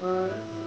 嗯。